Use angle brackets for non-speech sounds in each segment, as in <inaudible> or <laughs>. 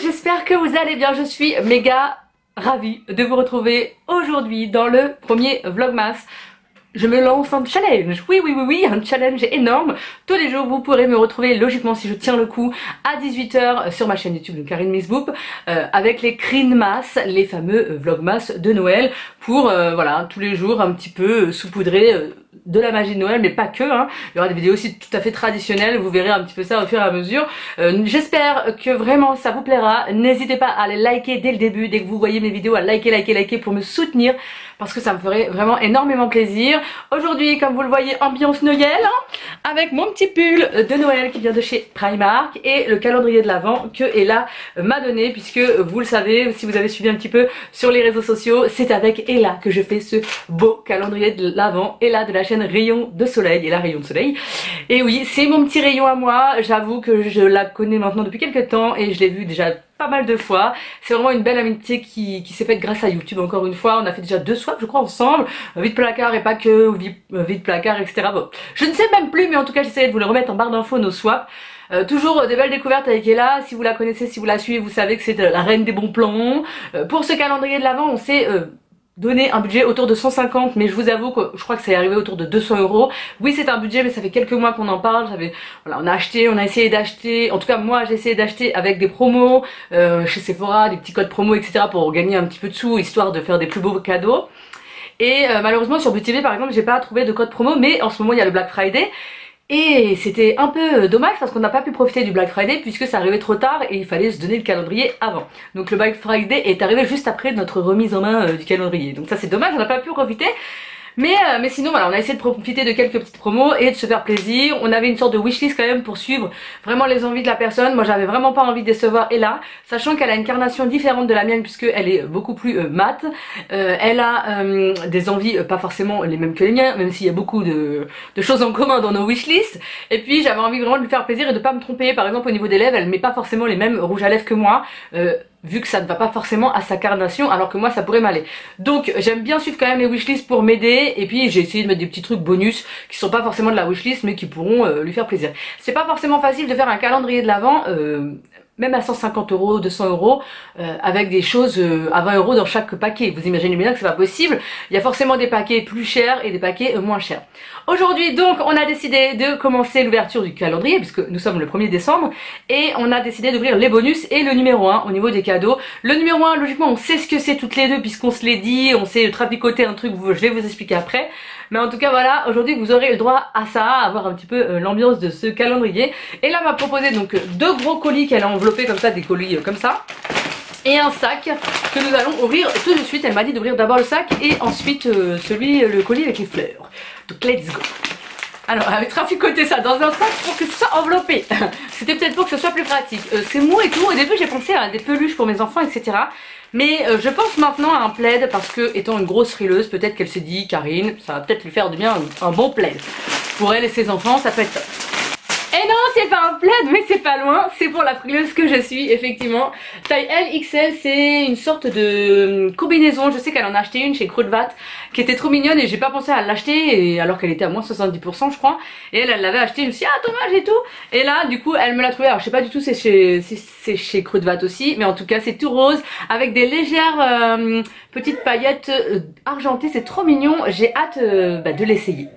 j'espère que vous allez bien, je suis méga ravie de vous retrouver aujourd'hui dans le premier Vlogmas je me lance un challenge. Oui, oui, oui, oui, un challenge énorme. Tous les jours, vous pourrez me retrouver logiquement si je tiens le coup à 18h sur ma chaîne YouTube de Karine Misboop euh, avec les Mass, les fameux euh, Vlogmas de Noël pour, euh, voilà, tous les jours un petit peu saupoudrer de la magie de Noël, mais pas que. Hein. Il y aura des vidéos aussi tout à fait traditionnelles, vous verrez un petit peu ça au fur et à mesure. Euh, j'espère que vraiment ça vous plaira. N'hésitez pas à les liker dès le début, dès que vous voyez mes vidéos, à liker, liker, liker pour me soutenir parce que ça me ferait vraiment énormément plaisir. Aujourd'hui, comme vous le voyez, ambiance Noël, hein, avec mon petit pull de Noël qui vient de chez Primark et le calendrier de l'Avent que Ella m'a donné puisque vous le savez, si vous avez suivi un petit peu sur les réseaux sociaux, c'est avec Ella que je fais ce beau calendrier de l'Avent, Ella de la chaîne Rayon de Soleil, et là Rayon de Soleil. Et oui, c'est mon petit rayon à moi, j'avoue que je la connais maintenant depuis quelques temps et je l'ai vu déjà pas mal de fois. C'est vraiment une belle amitié qui, qui s'est faite grâce à YouTube encore une fois. On a fait déjà deux swaps je crois ensemble. Vite placard et pas que, vite placard etc. Bon, je ne sais même plus mais en tout cas j'essaie de vous le remettre en barre d'infos nos swaps. Euh, toujours des belles découvertes avec Ella, si vous la connaissez, si vous la suivez, vous savez que c'est la reine des bons plans. Euh, pour ce calendrier de l'avant, on sait euh, donner un budget autour de 150 mais je vous avoue que je crois que c'est arrivé autour de 200 euros. Oui c'est un budget mais ça fait quelques mois qu'on en parle. J'avais voilà on a acheté on a essayé d'acheter. En tout cas moi j'ai essayé d'acheter avec des promos euh, chez Sephora des petits codes promo etc pour gagner un petit peu de sous histoire de faire des plus beaux cadeaux. Et euh, malheureusement sur BTV par exemple j'ai pas trouvé de code promo mais en ce moment il y a le Black Friday et c'était un peu dommage parce qu'on n'a pas pu profiter du Black Friday puisque ça arrivait trop tard et il fallait se donner le calendrier avant. Donc le Black Friday est arrivé juste après notre remise en main euh, du calendrier. Donc ça c'est dommage, on n'a pas pu profiter. Mais, euh, mais sinon voilà on a essayé de profiter de quelques petites promos et de se faire plaisir. On avait une sorte de wishlist quand même pour suivre vraiment les envies de la personne. Moi j'avais vraiment pas envie de décevoir Ella, sachant qu'elle a une carnation différente de la mienne puisqu'elle est beaucoup plus euh, mat. Euh, elle a des envies pas forcément les mêmes que les miens, même s'il y a beaucoup de, de, choses en commun dans nos wishlists. Et puis j'avais envie vraiment de lui faire plaisir et de pas me tromper. Par exemple au niveau des lèvres, elle met pas forcément les mêmes rouges à lèvres que moi vu que ça ne va pas forcément à sa carnation alors que moi ça pourrait m'aller. Donc j'aime bien suivre quand même les wishlists pour m'aider et puis j'ai essayé de mettre des petits trucs bonus qui sont pas forcément de la wishlist mais qui pourront euh, lui faire plaisir. C'est pas forcément facile de faire un calendrier de l'avant euh, même à 150 euros, 200 euros, euh, avec des choses euh, à 20 euros dans chaque paquet. Vous imaginez bien que c'est pas possible. Il y a forcément des paquets plus chers et des paquets euh, moins chers. Aujourd'hui donc on a décidé de commencer l'ouverture du calendrier puisque nous sommes le 1er décembre et on a décidé d'ouvrir les bonus et le numéro 1 au niveau des cadeaux. Le numéro 1 logiquement on sait ce que c'est toutes les deux puisqu'on se l'est dit, on sait traficoter un truc, je vais vous expliquer après. Mais en tout cas voilà, aujourd'hui vous aurez le droit à ça, à avoir un petit peu euh, l'ambiance de ce calendrier. Et là m'a proposé donc deux gros colis qu'elle a enveloppés comme ça, des colis euh, comme ça et un sac que nous allons ouvrir tout de suite. Elle m'a dit d'ouvrir d'abord le sac et ensuite euh, celui, le colis avec les fleurs. Donc let's go alors, elle avait traficoté ça dans un sac pour que ce soit enveloppé. <laughs> C'était peut-être pour que ce soit plus pratique. c'est mou et tout. Au début, j'ai pensé à des peluches pour mes enfants, etc. Mais euh, je pense maintenant à un plaid parce que étant une grosse frileuse, peut-être qu'elle s'est dit, Karine, ça va peut-être lui faire du bien un, bon plaid. Pour elle et ses enfants, ça peut être. Et non, c'est pas un plaid, mais c'est pas loin. C'est pour la frileuse que je suis, effectivement. Taille LXL, c'est une sorte de combinaison. Je sais qu'elle en a acheté une chez Crudvat qui était trop mignonne et j'ai pas pensé à l'acheter alors qu'elle était à moins 70% je crois. Et elle, elle l'avait acheté, je me suis dit, ah dommage et tout. Et là, du coup, elle me l'a trouvé. Alors je sais pas du tout c'est chez, c'est chez aussi, mais en tout cas c'est tout rose avec des légères euh, petites paillettes euh, argentées. C'est trop mignon. J'ai hâte euh, bah, de l'essayer.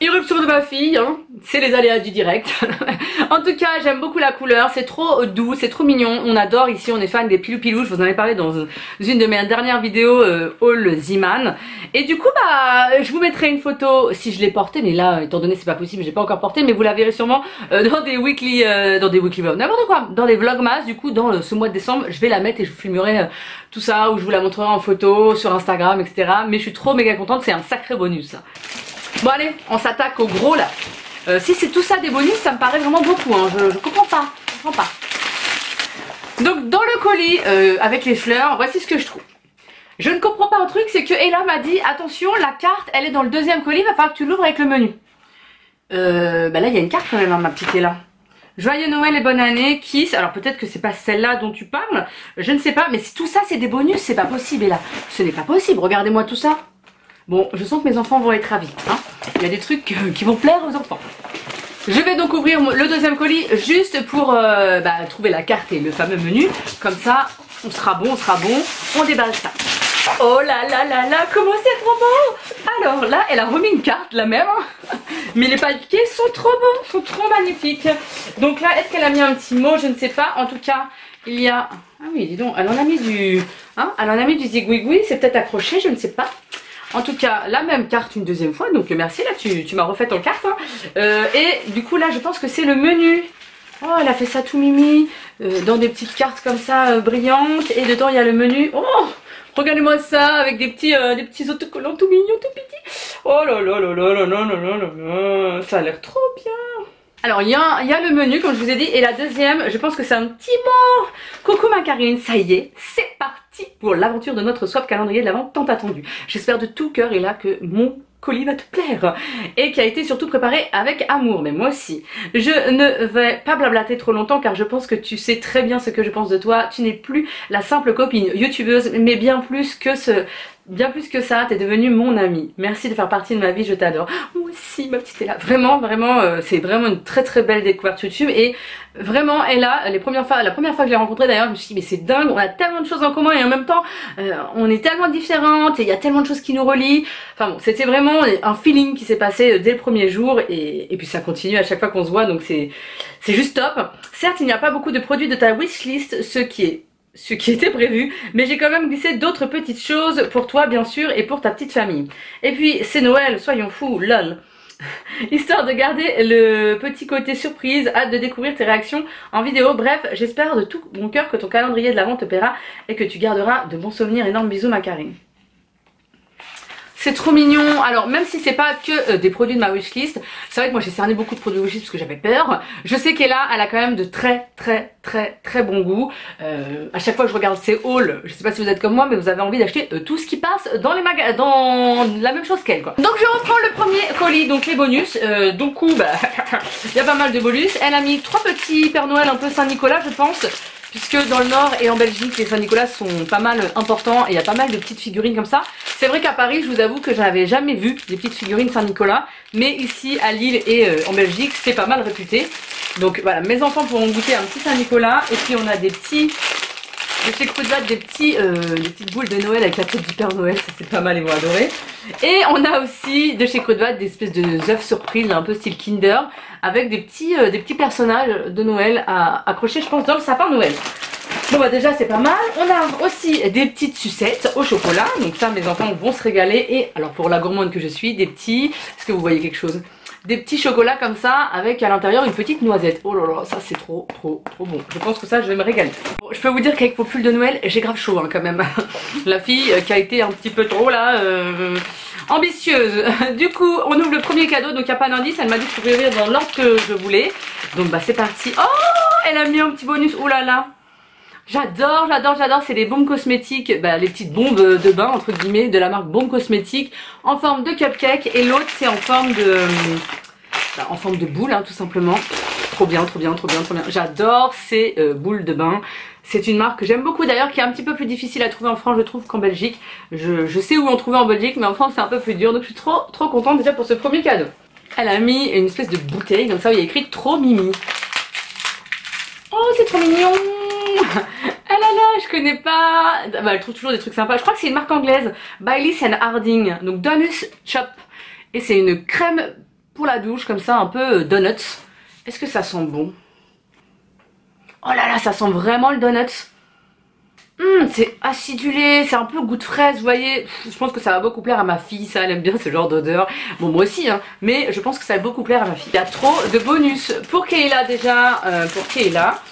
Irruption de ma fille, hein. c'est les aléas du direct. <laughs> en tout cas, j'aime beaucoup la couleur, c'est trop doux, c'est trop mignon. On adore ici, on est fan des pilou pilou, je vous en ai parlé dans une de mes dernières vidéos euh, All Ziman. Et du coup, bah, je vous mettrai une photo si je l'ai portée, mais là, étant donné c'est pas possible, j'ai pas encore porté, mais vous la verrez sûrement euh, dans des weekly, euh, dans des weekly n'importe quoi, dans des vlogmas. Du coup, dans ce mois de décembre, je vais la mettre et je vous filmerai tout ça, ou je vous la montrerai en photo sur Instagram, etc. Mais je suis trop méga contente, c'est un sacré bonus. Bon allez, on s'attaque au gros là. Euh, si c'est tout ça des bonus, ça me paraît vraiment beaucoup. Hein. Je, je, comprends pas. Je comprends pas. Donc dans le colis euh, avec les fleurs, voici ce que je trouve. Je ne comprends pas un truc, c'est que Ella m'a dit attention, la carte, elle est dans le deuxième colis, il va falloir que tu l'ouvres avec le menu. Euh, bah là, il y a une carte quand même, hein, ma petite Ella. Joyeux Noël et bonne année, Kiss. Alors peut-être que c'est pas celle-là dont tu parles, je ne sais pas, mais si tout ça c'est des bonus, c'est pas possible Ella. Ce n'est pas possible, regardez-moi tout ça. Bon, je sens que mes enfants vont être ravis. Hein. Il y a des trucs qui vont plaire aux enfants. Je vais donc ouvrir le deuxième colis juste pour euh, bah, trouver la carte et le fameux menu. Comme ça, on sera bon, on sera bon. On déballe ça. Oh là là là là, comment c'est trop beau Alors là, elle a remis une carte, la même. Mais les papiers sont trop beaux, sont trop magnifiques. Donc là, est-ce qu'elle a mis un petit mot Je ne sais pas. En tout cas, il y a... Ah oui, dis donc, elle en a mis du... Hein elle en a mis du zigouigoui, c'est peut-être accroché, je ne sais pas. En tout cas, la même carte une deuxième fois, donc merci, là tu, tu m'as refait ton carte. Hein. Euh, et du coup là, je pense que c'est le menu. Oh, elle a fait ça tout mimi, euh, dans des petites cartes comme ça, euh, brillantes. Et dedans, il y a le menu. Oh Regardez-moi ça, avec des petits, des petits autocollants tout mignons, tout petits. Oh là là là là là là là là là Ça a l'air trop bien alors il y, y, a, le menu comme je vous ai dit et la deuxième je pense que c'est un petit mot Coucou ma Karine, ça y est, c'est pour l'aventure de notre swap calendrier de l'avant tant attendu. J'espère de tout cœur et là que mon colis va te plaire et qui a été surtout préparé avec amour mais moi aussi je ne vais pas blablater trop longtemps car je pense que tu sais très bien ce que je pense de toi tu n'es plus la simple copine youtubeuse mais bien plus que ce bien plus que ça, t'es devenue mon amie. Merci de faire partie de ma vie, je t'adore. Moi aussi, ma petite là. Vraiment, vraiment, euh, c'est vraiment une très très belle découverte YouTube. Et vraiment, elle a, les premières fois, la première fois que je l'ai rencontrée d'ailleurs, je me suis dit, mais c'est dingue, on a tellement de choses en commun et en même temps, euh, on est tellement différentes et il y a tellement de choses qui nous relient. Enfin bon, c'était vraiment un feeling qui s'est passé euh, dès le premier jour et, et puis ça continue à chaque fois qu'on se voit, donc c'est juste top. Certes, il n'y a pas beaucoup de produits de ta wishlist, ce qui est ce qui était prévu, mais j'ai quand même glissé d'autres petites choses pour toi bien sûr et pour ta petite famille. Et puis c'est Noël, soyons fous, lol. <laughs> Histoire de garder le petit côté surprise, hâte de découvrir tes réactions en vidéo. Bref, j'espère de tout mon cœur que ton calendrier de l'avant te plaira et que tu garderas de bons souvenirs. Énorme bisous ma Karine. C'est trop mignon. Alors même si c'est pas que euh, des produits de ma wishlist, c'est vrai que moi j'ai cerné beaucoup de produits wishlist parce que j'avais peur. Je sais qu'elle a, elle a quand même de très très très très bon goût. Euh, à chaque fois que je regarde ses hauls, je sais pas si vous êtes comme moi, mais vous avez envie d'acheter euh, tout ce qui passe dans les magasins, dans la même chose qu'elle quoi. Donc je reprends le premier colis, donc les bonus. donc coup, bah, <laughs> il y a pas mal de bonus. Elle a mis trois petits Père Noël un peu Saint-Nicolas je pense puisque dans le Nord et en Belgique les Saint-Nicolas sont pas mal importants et il y a pas mal de petites figurines comme ça. C'est vrai qu'à Paris je vous avoue que j'avais jamais vu des petites figurines Saint-Nicolas mais ici à Lille et euh, en Belgique c'est pas mal réputé. Donc voilà mes enfants pourront goûter un petit Saint-Nicolas et puis on a des petits de chez Crudvat des petits euh, des petites boules de Noël avec la tête du Père Noël, ça c'est pas mal, ils vont adorer. Et on a aussi de chez Crudvat des espèces de œufs surprises, un peu style Kinder, avec des petits, euh, des petits personnages de Noël à accrocher, je pense, dans le sapin Noël. Bon bah déjà c'est pas mal. On a aussi des petites sucettes au chocolat. Donc ça mes enfants vont se régaler. Et alors pour la gourmande que je suis, des petits... Est-ce que vous voyez quelque chose? Des petits chocolats comme ça avec à l'intérieur une petite noisette. Oh là là, ça c'est trop trop trop bon. Je pense que ça je vais me régaler. Je peux vous dire qu'avec vos pulls de Noël, j'ai grave chaud hein, quand même. <laughs> La fille euh, qui a été un petit peu trop là... Euh, ambitieuse. <laughs> Du coup, on ouvre le premier cadeau, donc il n'y a pas d'indice. Elle m'a dit de ouvrir dans l'ordre que je voulais. Donc bah c'est parti. Oh, elle a mis un petit bonus. Oh là là. J'adore, j'adore, j'adore, c'est les bombes cosmétiques, bah, les petites bombes de bain entre guillemets de la marque Bombe Cosmétique en forme de cupcake et l'autre c'est en forme de bah, en forme de boule hein, tout simplement. Trop bien, trop bien, trop bien, trop bien. J'adore ces euh, boules de bain. C'est une marque que j'aime beaucoup d'ailleurs qui est un petit peu plus difficile à trouver en France je trouve qu'en Belgique. Je, je, sais où en trouver en Belgique mais en France c'est un peu plus dur donc je suis trop trop contente déjà pour ce premier cadeau. Elle a mis une espèce de bouteille comme ça où il y a écrit trop mimi. Oh c'est trop mignon Ah là là, je connais pas. Bah, elle trouve toujours des trucs sympas. Je crois que c'est une marque anglaise. Baileys and Harding. Donc Donuts Chop. Et c'est une crème pour la douche, comme ça, un peu euh, donuts. Est-ce que ça sent bon? Oh là là, ça sent vraiment le donuts. Hum, c'est acidulé, c'est un peu goût de fraise, vous voyez. Je pense que ça va beaucoup plaire à ma fille, ça, elle aime bien ce genre d'odeur. Bon, moi aussi, hein, mais je pense que ça va beaucoup plaire à ma fille. Il y a trop de bonus pour Kayla déjà, euh, pour Kayla.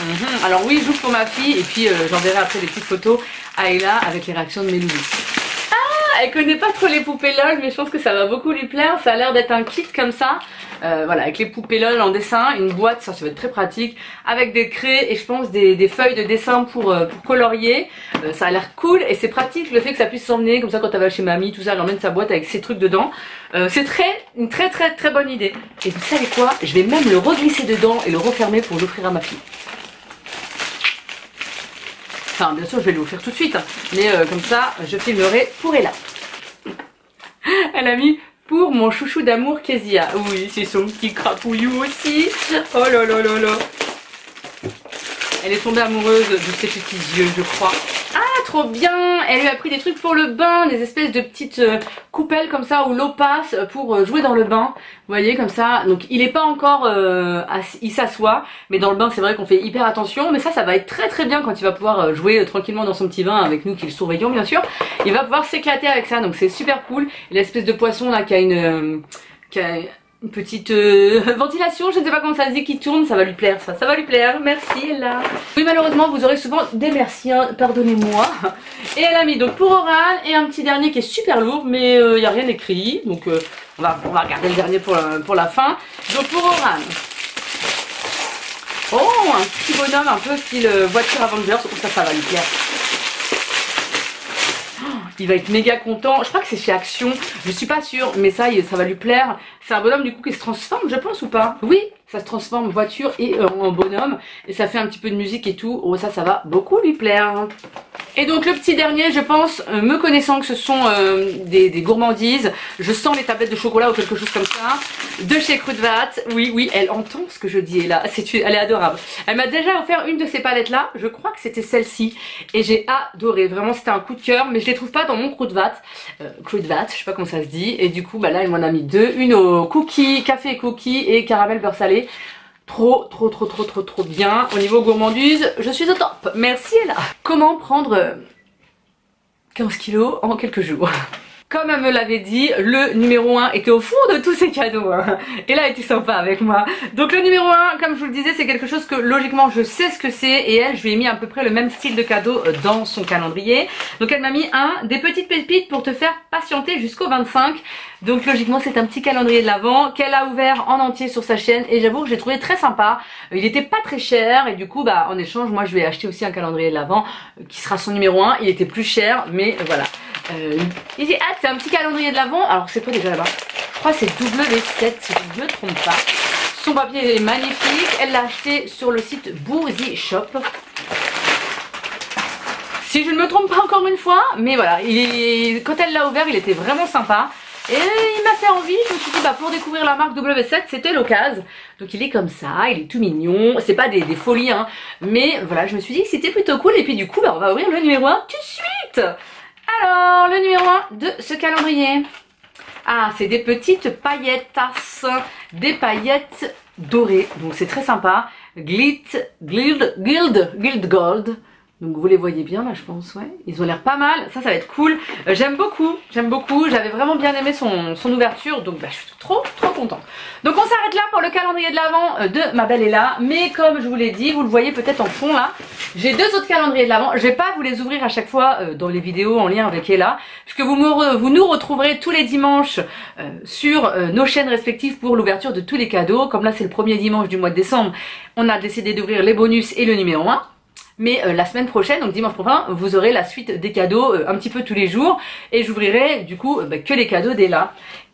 Mhm. Alors oui, j'ouvre pour ma fille et puis euh, j'enverrai après des petites photos à Ella avec les réactions de mes Ah, elle connaît pas trop les poupées LOL mais je pense que ça va beaucoup lui plaire. Ça a l'air d'être un kit comme ça. Euh, voilà, avec les poupées LOL en dessin, une boîte, ça, ça va être très pratique, avec des craies et je pense des, feuilles de dessin pour, euh, colorier. ça a l'air cool et c'est pratique le fait que ça puisse s'emmener, comme ça quand elle va chez mamie, tout ça, elle emmène sa boîte avec ses trucs dedans. c'est très, une très très très bonne idée. Et vous savez quoi? Je vais même le reglisser dedans et le refermer pour l'offrir à ma fille. Enfin, bien sûr, je vais l'offrir tout de suite. Mais euh, comme ça, je filmerai pour Ella. <laughs> Elle a mis pour mon chouchou d'amour Kezia. Oui, c'est son petit crapouillou aussi. Oh là là là là. Elle est tombée amoureuse de ses petits yeux, je crois. Ah, trop bien Elle lui a pris des trucs pour le bain, des espèces de petites euh, coupelles comme ça où l'eau passe pour euh, jouer dans le bain. Voyez, comme ça. Donc, il est pas encore... Euh, il s'assoit, mais dans le bain, c'est vrai qu'on fait hyper attention. Mais ça, ça va être très très bien quand il va pouvoir jouer tranquillement dans son petit bain avec nous qui le surveillons, bien sûr. Il va pouvoir s'éclater avec ça, donc c'est super cool. L'espèce de poisson là qui a une... une petite euh, <laughs> ventilation, je ne sais pas comment ça se dit, qui tourne, ça va lui plaire ça, ça va lui plaire, merci là. Oui malheureusement vous aurez souvent des merci, hein, pardonnez-moi. <laughs> Et elle a mis donc pour oral et un petit dernier qui est super lourd mais il euh, n'y a rien écrit, donc euh, on, va, on va regarder le dernier pour la, pour la fin. Donc pour oral, oh un petit bonhomme un peu style voiture Avengers, oh ça ça va lui plaire. Il va être méga content. Je crois que c'est chez Action. Je suis pas sûre, mais ça, ça va lui plaire. C'est un bonhomme du coup qui se transforme, je pense, ou pas? Oui, ça se transforme voiture et euh, en bonhomme. Et ça fait un petit peu de musique et tout. Oh, ça, ça va beaucoup lui plaire. Et donc le petit dernier, je pense, euh, me connaissant que ce sont euh, des, gourmandises, je sens les tablettes de chocolat ou quelque chose comme ça, de chez Krudvat. Oui, oui, elle entend ce que je dis là, c'est elle est adorable. Elle m'a déjà offert une de ces palettes là, je crois que c'était celle-ci, et j'ai adoré, vraiment c'était un coup de cœur, mais je les trouve pas dans mon Krudvat, euh, Krudvat, je sais pas comment ça se dit, et du coup bah là elle m'en a mis deux, une au cookie, café cookie et caramel beurre salé. Trop, trop, trop, trop, trop, trop bien. Au niveau gourmandise, je suis au top. Merci Ella. Comment prendre 15 kilos en quelques jours? Comme elle me l'avait dit, le numéro 1 était au fond de tous ces cadeaux. Hein. Et là, elle était sympa avec moi. Donc le numéro 1, comme je vous le disais, c'est quelque chose que logiquement je sais ce que c'est. Et elle, je lui ai mis à peu près le même style de cadeau euh, dans son calendrier. Donc elle m'a mis un, des petites pépites pour te faire patienter jusqu'au 25. Donc logiquement c'est un petit calendrier de l'Avent qu'elle a ouvert en entier sur sa chaîne et j'avoue que j'ai trouvé très sympa. Euh, il était pas très cher et du coup bah en échange moi je vais acheter aussi un calendrier de l'Avent euh, qui sera son numéro 1. Il était plus cher mais voilà. Euh, dit ah c'est un petit calendrier de l'Avent. Alors c'est quoi déjà là-bas? Je crois c'est W7 si je ne me trompe pas. Son papier est magnifique. Elle l'a acheté sur le site Boozy Shop. Si je ne me trompe pas encore une fois, mais voilà, il quand elle l'a ouvert, il était vraiment sympa. Et il m'a fait envie, je me suis dit bah pour découvrir la marque W7 c'était l'occasion. Donc il est comme ça, il est tout mignon, c'est pas des, folies hein. Mais voilà je me suis dit que c'était plutôt cool et puis du coup bah, on va ouvrir le numéro 1 tout de suite Alors le numéro 1 de ce calendrier. Ah c'est des petites paillettes, des paillettes dorées, donc c'est très sympa. Glit, Guild, Guild, Guild Gold. Donc vous les voyez bien là je pense, ouais. Ils ont l'air pas mal, ça ça va être cool. Euh, j'aime beaucoup, j'aime beaucoup. J'avais vraiment bien aimé son, son ouverture, donc bah, je suis trop trop contente. Donc on s'arrête là pour le calendrier de l'Avent euh, de ma belle Ella. Mais comme je vous l'ai dit, vous le voyez peut-être en fond là. J'ai deux autres calendriers de l'Avent. Je vais pas vous les ouvrir à chaque fois euh, dans les vidéos en lien avec Ella. Puisque vous, me vous nous retrouverez tous les dimanches sur nos chaînes respectives pour l'ouverture de tous les cadeaux. Comme là c'est le premier dimanche du mois de décembre, on a décidé d'ouvrir les bonus et le numéro 1. Mais euh, la semaine prochaine, donc dimanche prochain, vous aurez la suite des cadeaux euh, un petit peu tous les jours. Et j'ouvrirai du coup bah, que les cadeaux dès là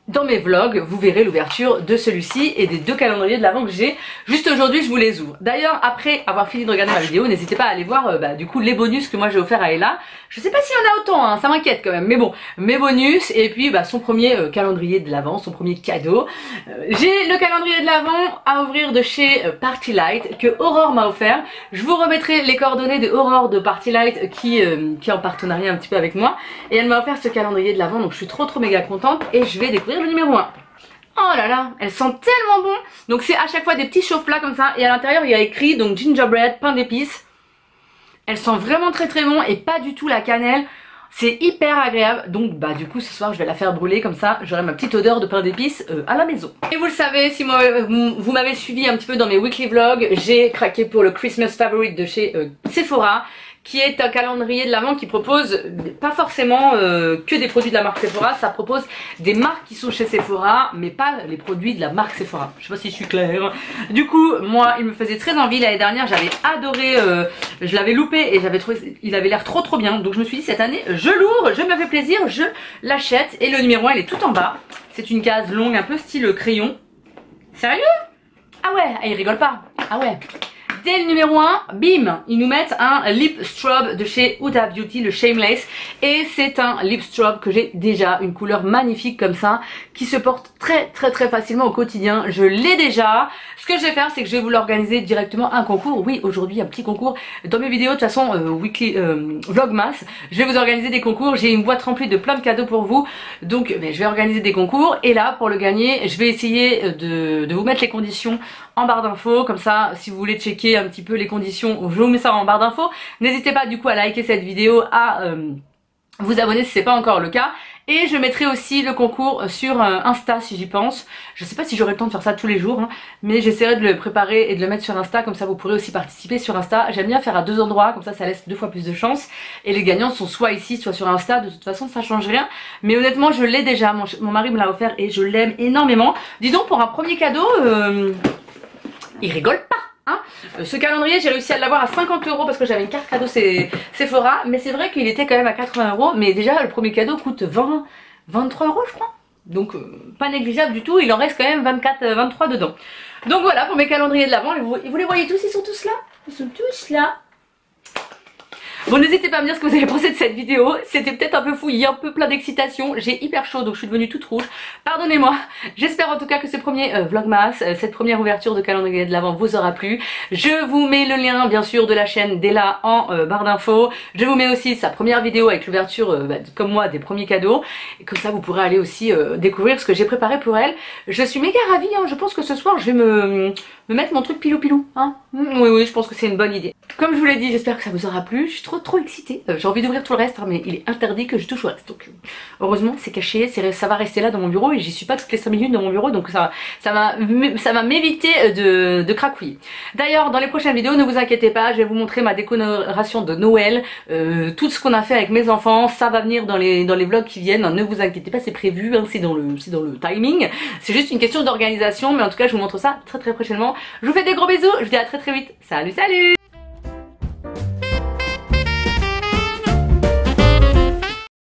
dans mes vlogs, vous verrez l'ouverture de celui-ci et des deux calendriers de l'avant que j'ai. Juste aujourd'hui, je vous les ouvre. D'ailleurs, après avoir fini de regarder ma vidéo, n'hésitez pas à aller voir euh, bah, du coup les bonus que moi j'ai offert à Ella. Je sais pas s'il y en a autant, hein, ça m'inquiète quand même. Mais bon, mes bonus et puis bah, son premier euh, calendrier de l'avant, son premier cadeau. Euh, j'ai le calendrier de l'avant à ouvrir de chez Party Light que Aurore m'a offert. Je vous remettrai les coordonnées de Aurore de Party Light qui, qui est en partenariat un petit peu avec moi. Et elle m'a offert ce calendrier de l'avant, donc je suis trop trop méga contente et je vais découvrir le numéro 1. Oh là là, elles sentent tellement bon. Donc c'est à chaque fois des petits chauffe-plats comme ça. Et à l'intérieur, il y a écrit donc gingerbread, pain d'épices. Elles sentent vraiment très très bon et pas du tout la cannelle. C'est hyper agréable. Donc bah du coup ce soir je vais la faire brûler comme ça. J'aurai ma petite odeur de pain d'épices euh, à la maison. Et vous le savez, si vous, m'avez suivi un petit peu dans mes weekly vlogs, j'ai craqué pour le Christmas Favorite de chez euh, Sephora qui est un calendrier de l'avant qui propose pas forcément euh, que des produits de la marque Sephora, ça propose des marques qui sont chez Sephora, mais pas les produits de la marque Sephora. Je sais pas si je suis claire. Du coup, moi, il me faisait très envie l'année dernière, j'avais adoré, euh, je l'avais loupé et j'avais trouvé, il avait l'air trop trop bien. Donc je me suis dit cette année, je l'ouvre, je me fais plaisir, je l'achète. Et le numéro 1, il est tout en bas. C'est une case longue, un peu style crayon. Sérieux? Ah ouais, ah, il rigole pas. Ah ouais Dès le numéro 1, bim, ils nous mettent un lip strobe de chez Huda Beauty, le Shameless. Et c'est un lip strobe que j'ai déjà, une couleur magnifique comme ça, qui se porte très très très facilement au quotidien. Je l'ai déjà. Ce que je vais faire, c'est que je vais vous l'organiser directement un concours. Oui, aujourd'hui un petit concours. Dans mes vidéos, de toute façon, euh, weekly euh, vlogmas, je vais vous organiser des concours. J'ai une boîte remplie de plein de cadeaux pour vous. Donc, ben, je vais organiser des concours. Et là, pour le gagner, je vais essayer de, de vous mettre les conditions en barre d'infos, comme ça si vous voulez checker un petit peu les conditions, je vous mets ça en barre d'infos. N'hésitez pas du coup à liker cette vidéo, à euh, vous abonner si c'est pas encore le cas. Et je mettrai aussi le concours sur euh, Insta si j'y pense. Je sais pas si j'aurai le temps de faire ça tous les jours, hein, mais j'essaierai de le préparer et de le mettre sur Insta, comme ça vous pourrez aussi participer sur Insta. J'aime bien faire à deux endroits, comme ça ça laisse deux fois plus de chance. Et les gagnants sont soit ici, soit sur Insta, de toute façon ça change rien. Mais honnêtement je l'ai déjà, mon, mari me l'a offert et je l'aime énormément. Dis donc pour un premier cadeau... Euh il rigole pas Hein. Euh, ce calendrier j'ai réussi à l'avoir à 50 euros parce que j'avais une carte cadeau Sephora mais c'est vrai qu'il était quand même à 80 euros. Mais déjà le premier cadeau coûte 20 23 euros je crois. Donc euh, pas négligeable du tout. Il en reste quand même 24 23 euh, dedans. Donc voilà pour mes calendriers de l'avant vous, vous les voyez tous ils sont tous là. Ils sont tous là Bon n'hésitez pas à me dire ce que vous avez pensé de cette vidéo. C'était peut-être un peu fouillis, un peu plein d'excitation. J'ai hyper chaud donc je suis devenue toute rouge. Pardonnez-moi. J'espère en tout cas que ce premier euh, vlogmas euh, Cette première ouverture de calendrier de l'avant vous aura plu. Je vous mets le lien bien sûr de la chaîne Della en euh, barre d'infos. Je vous mets aussi sa première vidéo avec l'ouverture bah, comme moi des premiers cadeaux. Et comme ça vous pourrez aller aussi découvrir ce que j'ai préparé pour elle. Je suis méga ravie hein. Je pense que ce soir je vais me, me mettre mon truc pilou pilou hein. Oui oui je pense que c'est une bonne idée Comme je vous l'ai dit j'espère que ça vous aura plu Je suis trop trop excitée. Euh, j'ai envie d'ouvrir tout le reste, hein, mais il est interdit que je touche au reste. Donc euh, heureusement c'est caché, ça va rester là dans mon bureau et j'y suis pas toutes les 5 minutes dans mon bureau donc ça ça va m'éviter de, de cracouiller. D'ailleurs dans les prochaines vidéos ne vous inquiétez pas, je vais vous montrer ma décoration de Noël, euh, tout ce qu'on a fait avec mes enfants, ça va venir dans les, dans les vlogs qui viennent, ne vous inquiétez pas c'est prévu, hein, c'est dans, le, dans le timing, c'est juste une question d'organisation mais en tout cas je vous montre ça très très prochainement. Je vous fais des gros bisous, je vous dis à très très vite, salut salut